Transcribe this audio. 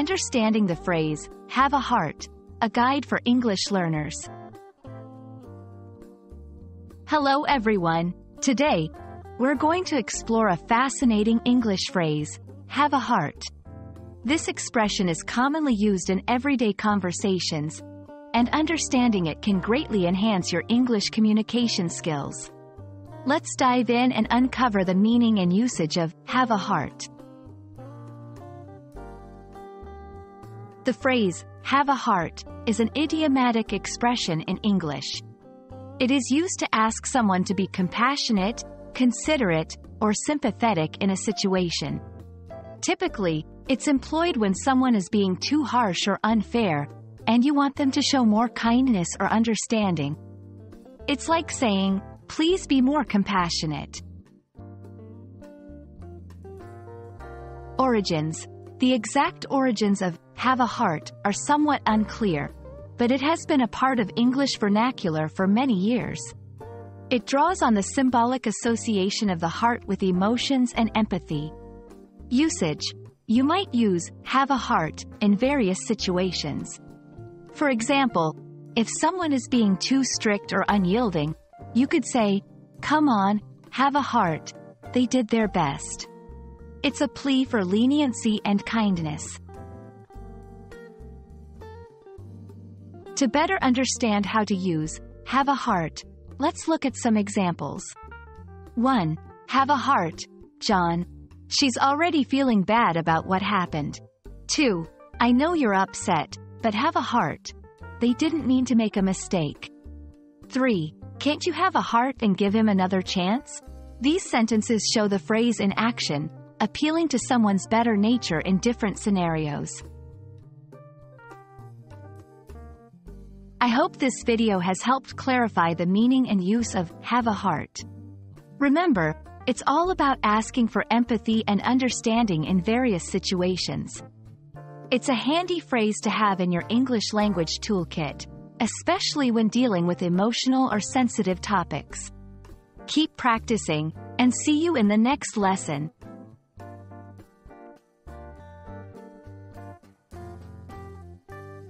Understanding the phrase, have a heart, a guide for English learners. Hello everyone. Today, we're going to explore a fascinating English phrase, have a heart. This expression is commonly used in everyday conversations, and understanding it can greatly enhance your English communication skills. Let's dive in and uncover the meaning and usage of have a heart. The phrase, have a heart, is an idiomatic expression in English. It is used to ask someone to be compassionate, considerate, or sympathetic in a situation. Typically, it's employed when someone is being too harsh or unfair, and you want them to show more kindness or understanding. It's like saying, please be more compassionate. Origins. The exact origins of have a heart are somewhat unclear, but it has been a part of English vernacular for many years. It draws on the symbolic association of the heart with emotions and empathy. Usage. You might use have a heart in various situations. For example, if someone is being too strict or unyielding, you could say, come on, have a heart, they did their best. It's a plea for leniency and kindness. To better understand how to use have a heart, let's look at some examples. 1. Have a heart, John. She's already feeling bad about what happened. 2. I know you're upset, but have a heart. They didn't mean to make a mistake. 3. Can't you have a heart and give him another chance? These sentences show the phrase in action, appealing to someone's better nature in different scenarios. I hope this video has helped clarify the meaning and use of have a heart. Remember, it's all about asking for empathy and understanding in various situations. It's a handy phrase to have in your English language toolkit, especially when dealing with emotional or sensitive topics. Keep practicing, and see you in the next lesson.